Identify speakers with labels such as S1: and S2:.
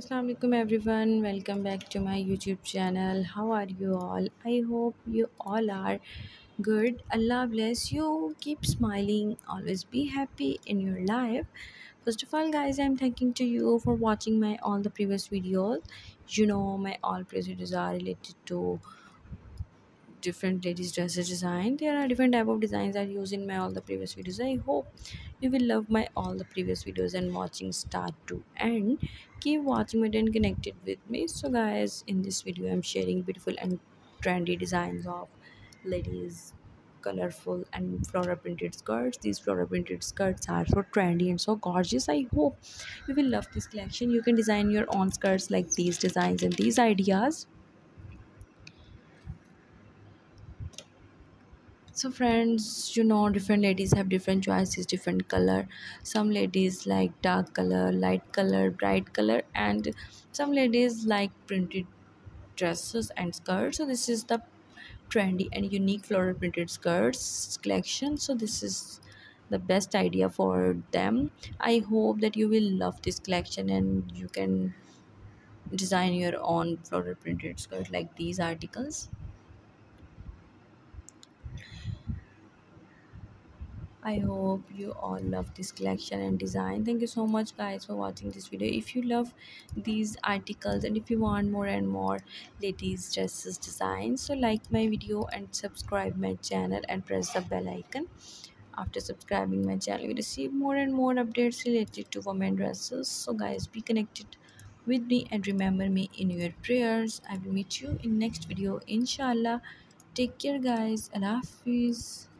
S1: Assalamualaikum everyone. Welcome back to my youtube channel. How are you all? I hope you all are good. Allah bless you. Keep smiling. Always be happy in your life. First of all guys i'm thanking to you for watching my all the previous videos. You know my all previous videos are related to different ladies dresses design there are different type of designs i use in my all the previous videos. I hope you will love my all the previous videos and watching start to end. Keep watching it and connected with me. So guys in this video i'm sharing beautiful and trendy designs of ladies colorful and floral printed skirts. These floral printed skirts are so trendy and so gorgeous. I hope you will love this collection. You can design your own skirts like these designs and these ideas so friends you know different ladies have different choices different color. Some ladies like dark color light color bright color and some ladies like printed dresses and skirts. So this is the trendy and unique floral printed skirts collection. So this is the best idea for them. I hope that you will love this collection and you can design your own floral printed skirt like these articles I hope you all love this collection and design. Thank you so much guys for watching this video. If you love these articles and if you want more and more ladies dresses designs, so like my video and subscribe my channel and press the bell icon. After subscribing my channel, you receive more and more updates related to women dresses. So guys, be connected with me and remember me in your prayers. I will meet you in next video inshallah. Take care guys. Allah Hafiz.